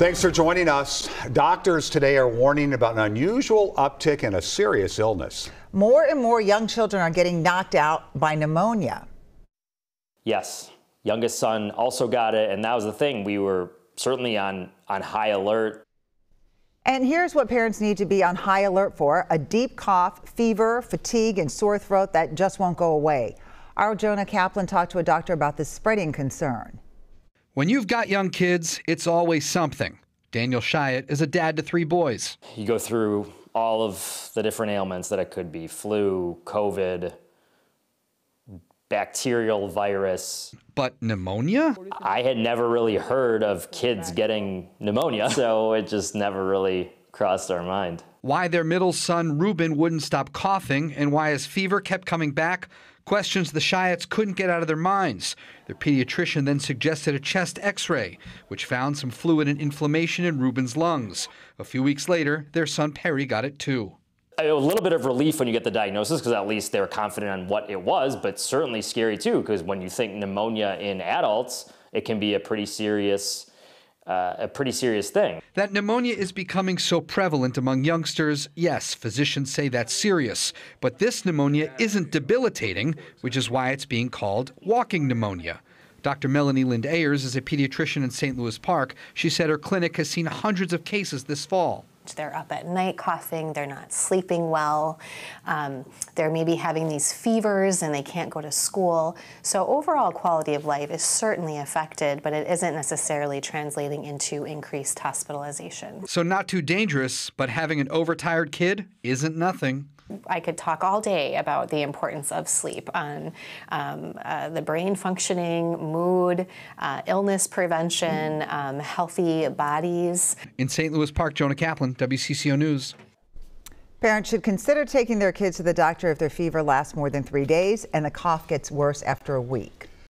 Thanks for joining us. Doctors today are warning about an unusual uptick in a serious illness. More and more young children are getting knocked out by pneumonia. Yes, youngest son also got it, and that was the thing. We were certainly on, on high alert. And here's what parents need to be on high alert for a deep cough, fever, fatigue, and sore throat that just won't go away. Our Jonah Kaplan talked to a doctor about this spreading concern. When you've got young kids, it's always something. Daniel Shyatt is a dad to three boys. You go through all of the different ailments that it could be flu, COVID, bacterial virus. But pneumonia? I had never really heard of kids getting pneumonia, so it just never really crossed our mind. Why their middle son, Ruben, wouldn't stop coughing and why his fever kept coming back questions the Shyatts couldn't get out of their minds. Their pediatrician then suggested a chest x ray, which found some fluid and inflammation in Ruben's lungs. A few weeks later, their son Perry got it too. A little bit of relief when you get the diagnosis because at least they're confident on what it was, but certainly scary too because when you think pneumonia in adults, it can be a pretty serious uh, a pretty serious thing. That pneumonia is becoming so prevalent among youngsters, yes, physicians say that's serious. But this pneumonia isn't debilitating, which is why it's being called walking pneumonia. Dr. Melanie Lind Ayers is a pediatrician in St. Louis Park. She said her clinic has seen hundreds of cases this fall. They're up at night coughing, they're not sleeping well, um, they're maybe having these fevers and they can't go to school. So, overall quality of life is certainly affected, but it isn't necessarily translating into increased hospitalization. So, not too dangerous, but having an overtired kid isn't nothing. I could talk all day about the importance of sleep on um, uh, the brain functioning, mood, uh, illness prevention, um, healthy bodies. In St. Louis Park, Jonah Kaplan, WCCO News. Parents should consider taking their kids to the doctor if their fever lasts more than three days and the cough gets worse after a week.